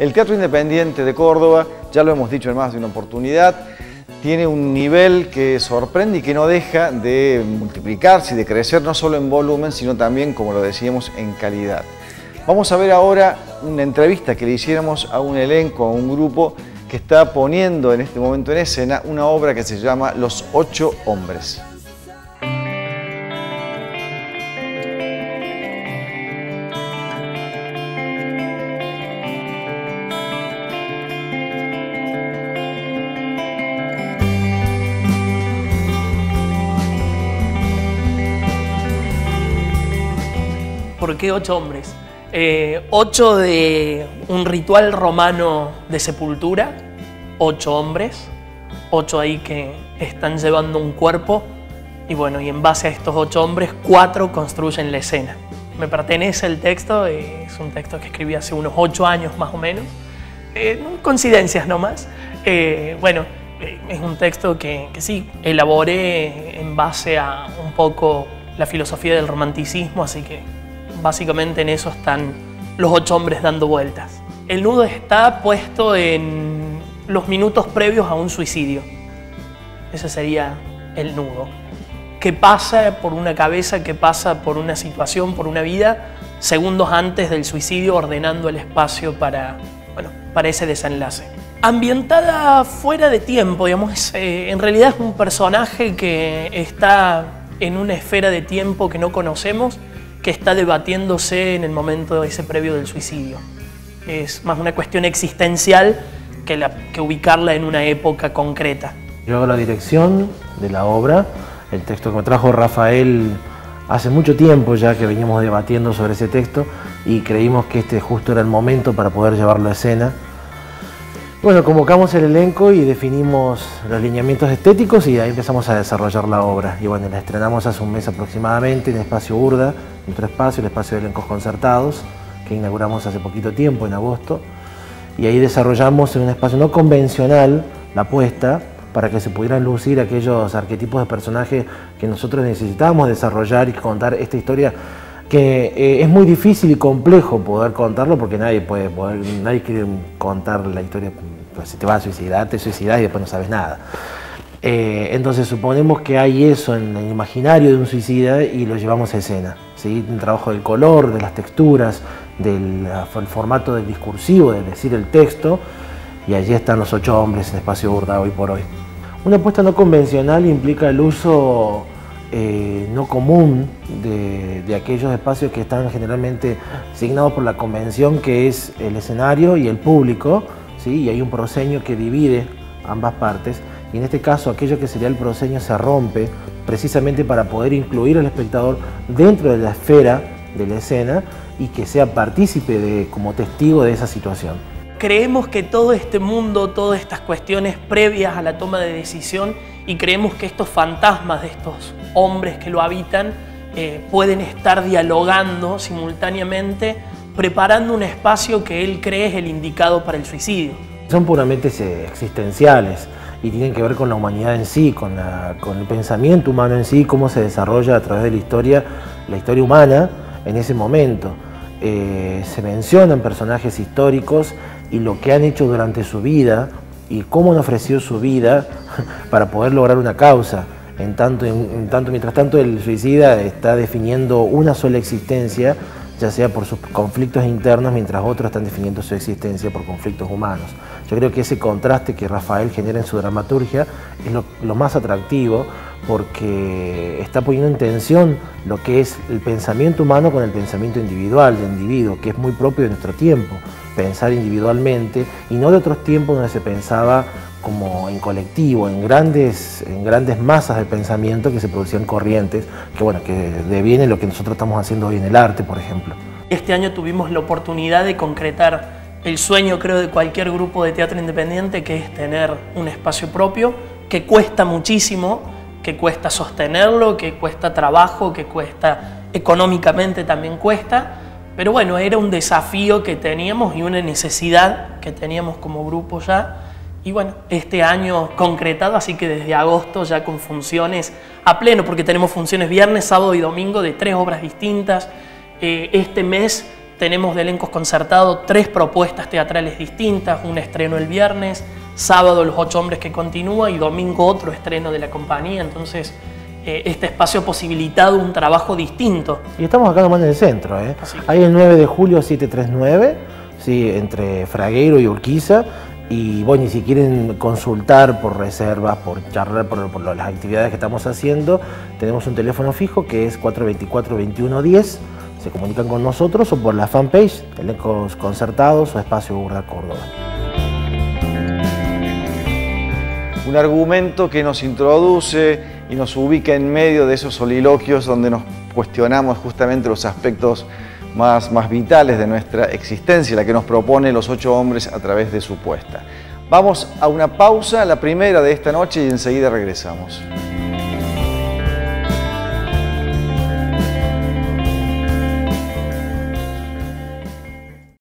El Teatro Independiente de Córdoba, ya lo hemos dicho en más de una oportunidad, tiene un nivel que sorprende y que no deja de multiplicarse y de crecer no solo en volumen, sino también, como lo decíamos, en calidad. Vamos a ver ahora una entrevista que le hiciéramos a un elenco, a un grupo que está poniendo en este momento en escena una obra que se llama Los Ocho Hombres. ¿Por qué ocho hombres? Eh, ocho de un ritual romano de sepultura, ocho hombres, ocho ahí que están llevando un cuerpo y bueno, y en base a estos ocho hombres, cuatro construyen la escena. Me pertenece el texto, eh, es un texto que escribí hace unos ocho años más o menos, eh, coincidencias nomás. bueno, es un texto que, que sí, elaboré en base a un poco la filosofía del romanticismo, así que Básicamente en eso están los ocho hombres dando vueltas. El nudo está puesto en los minutos previos a un suicidio. Ese sería el nudo. Que pasa por una cabeza, que pasa por una situación, por una vida, segundos antes del suicidio, ordenando el espacio para, bueno, para ese desenlace. Ambientada fuera de tiempo, digamos, eh, en realidad es un personaje que está en una esfera de tiempo que no conocemos que está debatiéndose en el momento ese previo del suicidio. Es más una cuestión existencial que, que ubicarla en una época concreta. Yo hago la dirección de la obra, el texto que me trajo Rafael hace mucho tiempo ya que veníamos debatiendo sobre ese texto y creímos que este justo era el momento para poder llevarlo a escena bueno, convocamos el elenco y definimos los lineamientos estéticos y ahí empezamos a desarrollar la obra. Y bueno, la estrenamos hace un mes aproximadamente en Espacio Urda, otro espacio, el espacio de elencos concertados, que inauguramos hace poquito tiempo, en agosto. Y ahí desarrollamos en un espacio no convencional la puesta para que se pudieran lucir aquellos arquetipos de personajes que nosotros necesitábamos desarrollar y contar esta historia que eh, es muy difícil y complejo poder contarlo porque nadie puede poder, nadie quiere contar la historia, pues si te vas a suicidar, te suicidas y después no sabes nada. Eh, entonces suponemos que hay eso en el imaginario de un suicida y lo llevamos a escena. ¿sí? Un trabajo del color, de las texturas, del formato del discursivo, de decir el texto, y allí están los ocho hombres en espacio burda hoy por hoy. Una apuesta no convencional implica el uso eh, no común de, aquellos espacios que están generalmente asignados por la convención, que es el escenario y el público, ¿sí? y hay un proseño que divide ambas partes, y en este caso aquello que sería el proseño se rompe precisamente para poder incluir al espectador dentro de la esfera de la escena y que sea partícipe de, como testigo de esa situación. Creemos que todo este mundo, todas estas cuestiones previas a la toma de decisión y creemos que estos fantasmas de estos hombres que lo habitan eh, pueden estar dialogando simultáneamente, preparando un espacio que él cree es el indicado para el suicidio. Son puramente existenciales y tienen que ver con la humanidad en sí, con, el pensamiento humano en sí, cómo se desarrolla a través de la historia, la historia humana en ese momento. Eh, se mencionan personajes históricos y lo que han hecho durante su vida y cómo han ofrecido su vida para poder lograr una causa. En tanto, en, tanto, mientras tanto, el suicida está definiendo una sola existencia, ya sea por sus conflictos internos, mientras otros están definiendo su existencia por conflictos humanos. Yo creo que ese contraste que Rafael genera en su dramaturgia es lo, más atractivo porque está poniendo en tensión lo que es el pensamiento humano con el pensamiento individual, del individuo, que es muy propio de nuestro tiempo, pensar individualmente y no de otros tiempos donde se pensaba como en colectivo, en grandes, en grandes masas de pensamiento que se producían corrientes, que bueno, que deviene lo que nosotros estamos haciendo hoy en el arte, por ejemplo. Este año tuvimos la oportunidad de concretar el sueño, creo, de cualquier grupo de teatro independiente, que es tener un espacio propio, que cuesta muchísimo, que cuesta sostenerlo, que cuesta trabajo, que cuesta económicamente también cuesta, pero bueno, era un desafío que teníamos y una necesidad que teníamos como grupo ya y bueno, este año concretado, así que desde agosto ya con funciones a pleno, porque tenemos funciones viernes, sábado y domingo de tres obras distintas. Eh, este mes tenemos de elencos concertados tres propuestas teatrales distintas, un estreno el viernes, sábado Los Ocho Hombres que continúa y domingo otro estreno de la compañía. Entonces, eh, este espacio ha posibilitado un trabajo distinto. Y estamos acá nomás en el centro. ¿eh? Hay el 9 de julio 739, ¿sí? entre Fragueiro y Urquiza. Y bueno, y si quieren consultar por reservas, por charlar por, las actividades que estamos haciendo, tenemos un teléfono fijo que es 424-2110. Se comunican con nosotros o por la fanpage, Elencos Concertados o Espacio Urda Córdoba. Un argumento que nos introduce y nos ubica en medio de esos soliloquios donde nos cuestionamos justamente los aspectos más, más vitales de nuestra existencia, la que nos propone los ocho hombres a través de su puesta. Vamos a una pausa, la primera de esta noche, y enseguida regresamos.